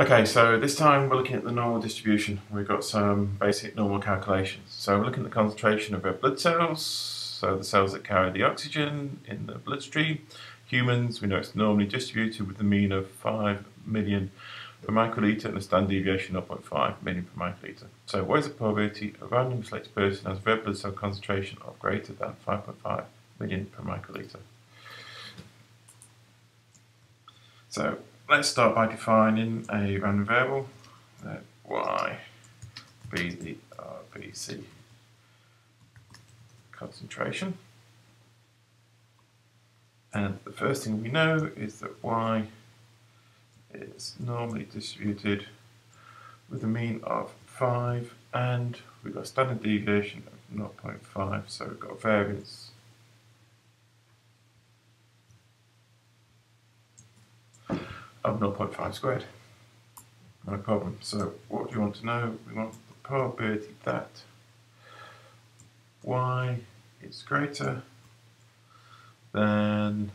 Okay, so this time we're looking at the normal distribution. We've got some basic normal calculations. So we're looking at the concentration of red blood cells, so the cells that carry the oxygen in the bloodstream. Humans, we know it's normally distributed with a mean of 5 million per microliter and a standard deviation of 0.5 million per microliter. So what is the probability a randomly selected person has red blood cell concentration of greater than 5.5 million per microliter? So let's start by defining a random variable, let y be the RBC concentration. And the first thing we know is that y is normally distributed with a mean of 5 and we've got a standard deviation of 0.5 so we've got variance of 0.5 squared. No problem. So what do you want to know? We want the probability that y is greater than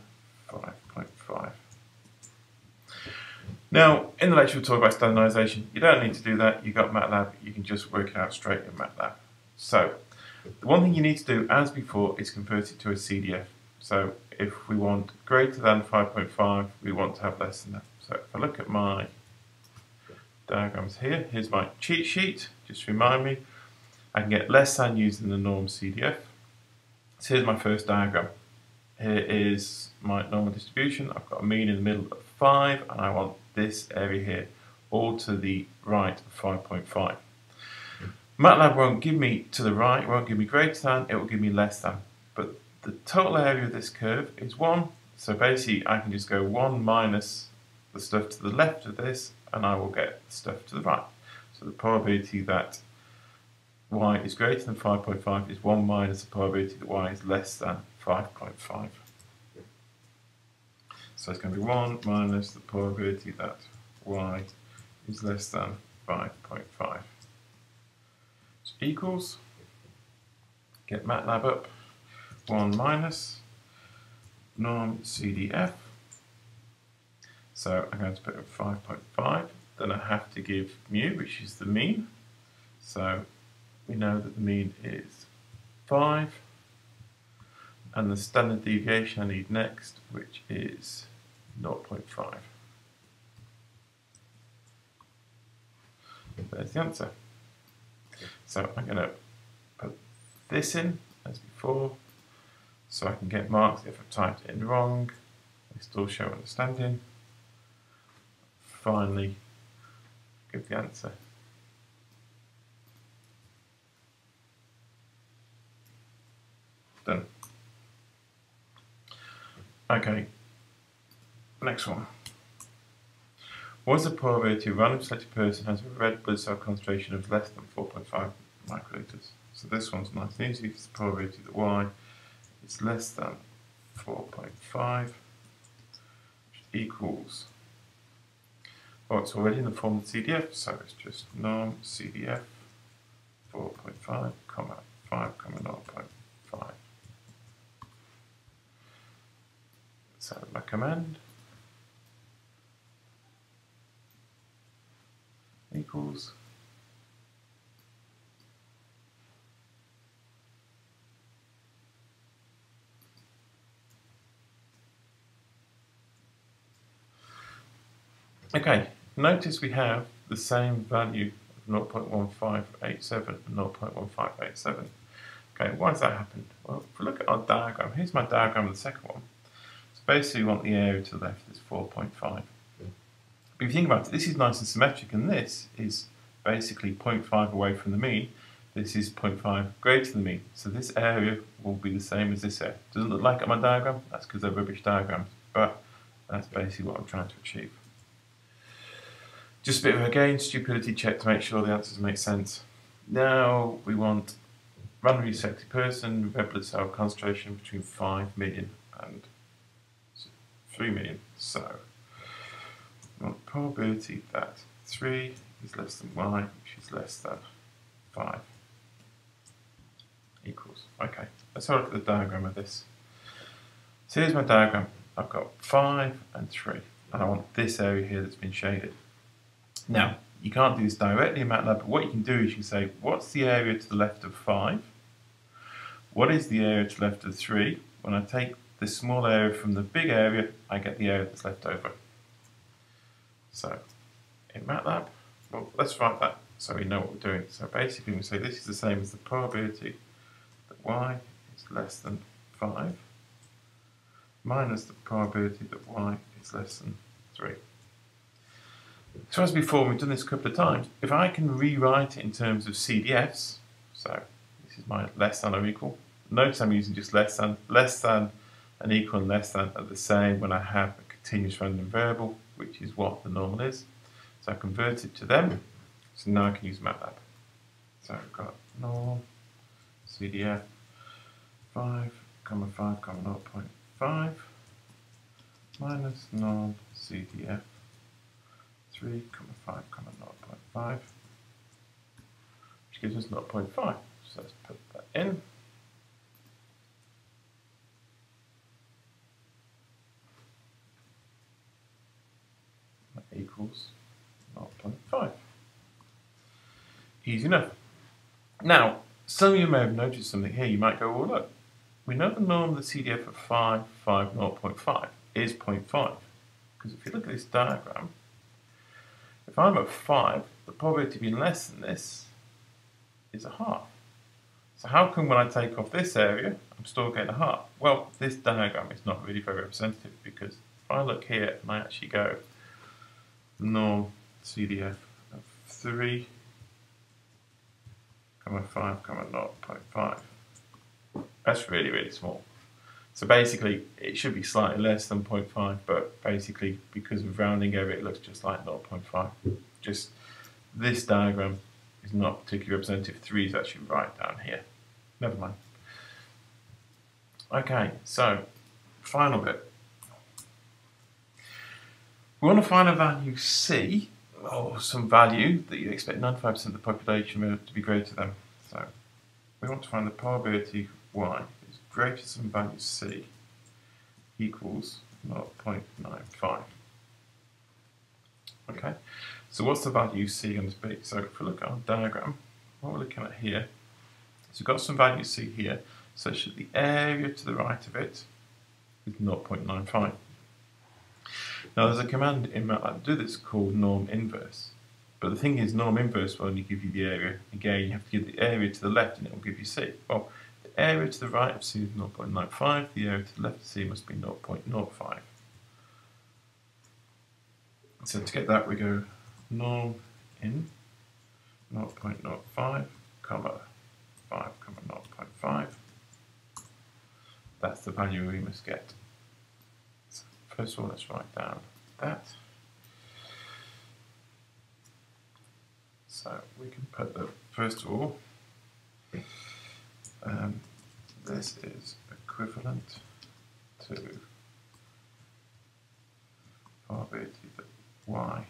5.5. Now, in the lecture we'll talk about standardization. You don't need to do that. You've got MATLAB. You can just work it out straight in MATLAB. So, the one thing you need to do, as before, is convert it to a CDF. So, if we want greater than 5.5, we want to have less than that. I look at my diagrams here, here's my cheat sheet, just remind me. I can get less than using the norm CDF. So here's my first diagram. Here is my normal distribution. I've got a mean in the middle of 5 and I want this area here all to the right of 5.5. MATLAB won't give me to the right, won't give me greater than, it will give me less than. But the total area of this curve is 1, so basically I can just go 1 minus the stuff to the left of this and I will get the stuff to the right. So the probability that y is greater than 5.5 is 1 minus the probability that y is less than 5.5. So it's going to be 1 minus the probability that y is less than 5.5. So equals, get MATLAB up, 1 minus norm CDF so I'm going to put in 5.5, then I have to give mu, which is the mean. So we know that the mean is 5, and the standard deviation I need next, which is 0.5. There's the answer. So I'm going to put this in as before, so I can get marks if I've typed it in wrong. They still show understanding finally give the answer. Done. Okay, next one. What is the probability a random selected person has a red blood cell concentration of less than 4.5 microliters? So this one's nice and easy. It's the probability that Y is less than 4.5, which equals Oh, it's already in the form of CDF, so it's just norm CDF 4.5, comma 5, comma 0.5. So my command equals. Okay, Notice we have the same value of 0.1587 and 0.1587. Okay, why has that happened? Well, if we look at our diagram, here's my diagram of the second one. So basically we want the area to the left is 4.5. But if you think about it, this is nice and symmetric, and this is basically 0.5 away from the mean. This is 0.5 greater than the mean. So this area will be the same as this area. Doesn't look like it on my diagram, that's because they're rubbish diagrams, but that's basically what I'm trying to achieve. Just a bit of, a again, stupidity check to make sure the answers make sense. Now we want randomly selected person, red blood cell concentration between 5 million and 3 million. So, we want probability that 3 is less than y, which is less than 5 equals. Okay, let's have a look at the diagram of this. So here's my diagram. I've got 5 and 3, and I want this area here that's been shaded. Now, you can't do this directly in MATLAB, but what you can do is you can say, what's the area to the left of 5? What is the area to the left of 3? When I take the small area from the big area, I get the area that's left over. So, in MATLAB, well, let's write that so we know what we're doing. So basically we say this is the same as the probability that y is less than 5 minus the probability that y is less than 3. So as before, we've done this a couple of times, if I can rewrite it in terms of CDFs, so this is my less than or equal, notice I'm using just less than, less than and equal and less than are the same when I have a continuous random variable, which is what the normal is. So I convert it to them, so now I can use MATLAB. So I've got norm, CDF, 5, comma 5, comma 0.5, minus norm, CDF, 3, comma 5, comma 0.5, which gives us 0.5. So let's put that in. Equals 0.5. Easy enough. Now, some of you may have noticed something here. You might go, well, look, we know the norm of the CDF of 5, 5, 0.5 is 0.5. Because if you look at this diagram, if I'm at 5, the probability of being less than this is a half. So how come when I take off this area, I'm still getting a half? Well, this diagram is not really very representative because if I look here and I actually go norm CDF of 3, comma 5, comma 0.5, that's really, really small. So basically, it should be slightly less than 0.5, but basically, because of rounding error, it looks just like 0.5. Just this diagram is not particularly representative. 3 is actually right down here. Never mind. Okay, so final bit. We want to find a value C, or some value that you expect 95% of the population to be greater than. So we want to find the probability y greater than value c equals 0.95. Okay, so what's the value c going to be? So if we look at our diagram, what we're looking at here, so we've got some value c here, such that the area to the right of it is 0.95. Now there's a command in MATLAB to do this called norm inverse. But the thing is, norm inverse will only give you the area. Again, you have to give the area to the left and it will give you C. Well, area to the right of C is 0.95, the area to the left of C must be 0.05. So to get that we go norm inv 0.05, comma 5, comma 0.5. That's the value we must get. So first of all, let's write down that. So we can put the, first of all, um, this is equivalent to probability that y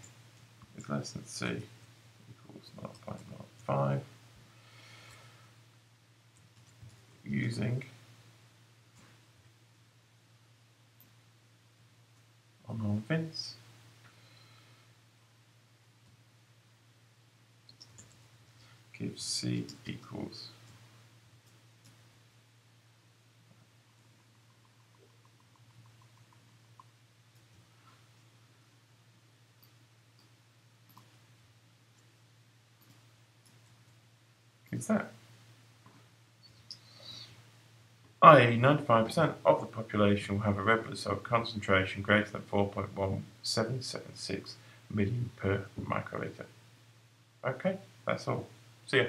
is less than c equals 0.05 using norm inv gives c equals is that? i.e. 95% of the population will have a red blood cell concentration greater than 4.1776 million per microliter. Okay, that's all. See ya.